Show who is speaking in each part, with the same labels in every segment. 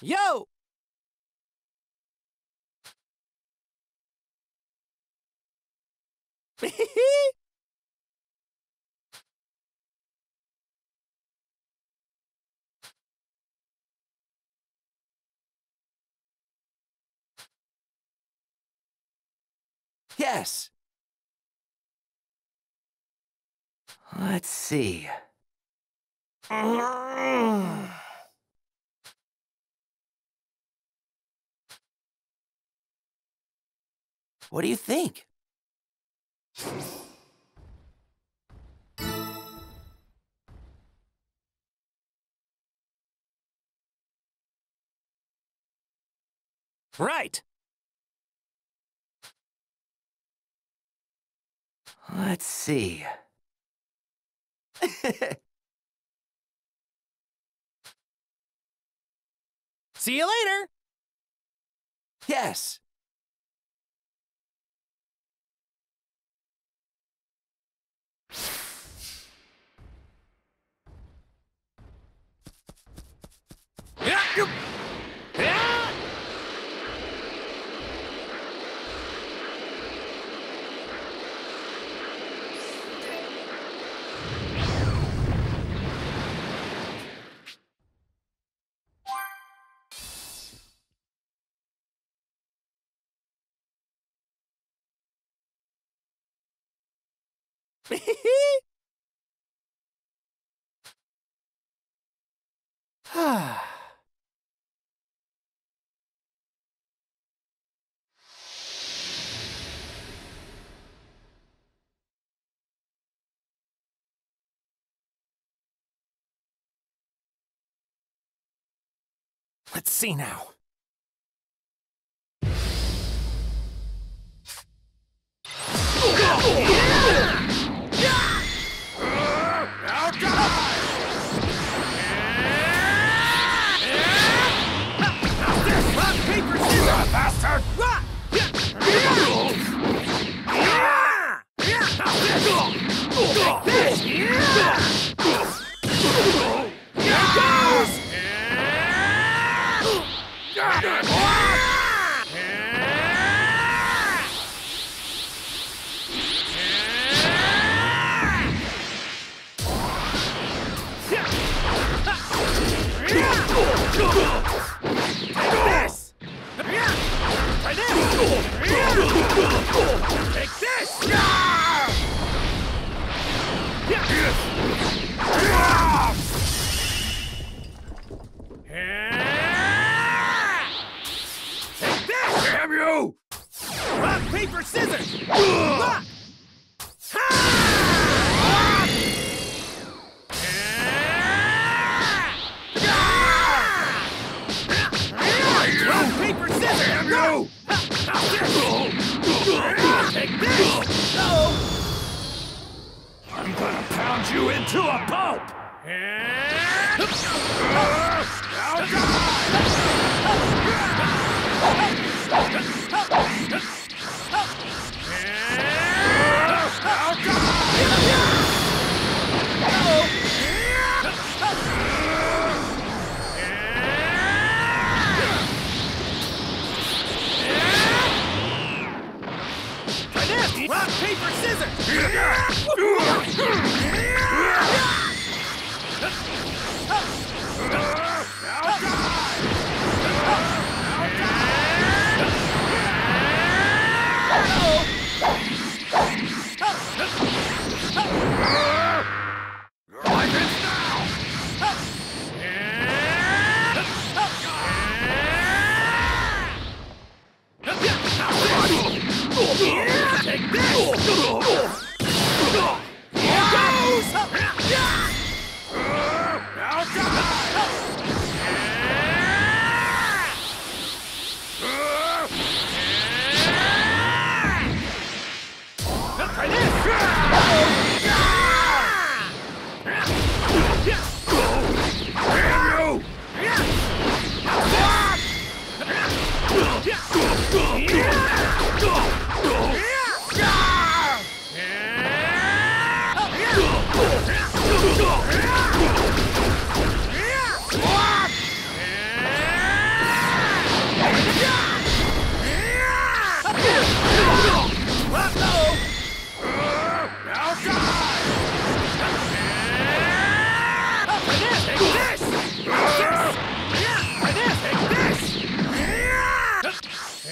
Speaker 1: Yo!
Speaker 2: yes! Let's see. What do you think?
Speaker 1: Right!
Speaker 2: Let's see.
Speaker 1: See you later!
Speaker 2: Yes!
Speaker 1: Hee hee! Let's see now. Got it! paper, scissors! I'm gonna pound you into a pulp!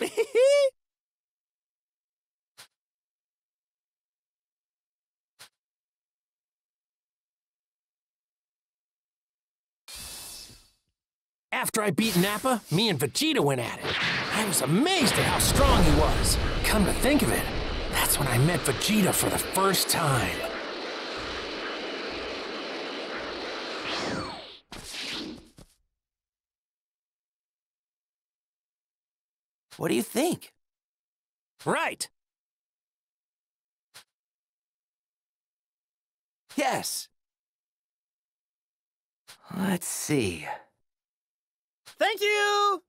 Speaker 1: After I beat Nappa, me and Vegeta went at it. I was amazed at how strong he was. Come to think of it, that's when I met Vegeta for the first time.
Speaker 2: What do you think?
Speaker 1: Right.
Speaker 2: Yes. Let's see.
Speaker 1: Thank you!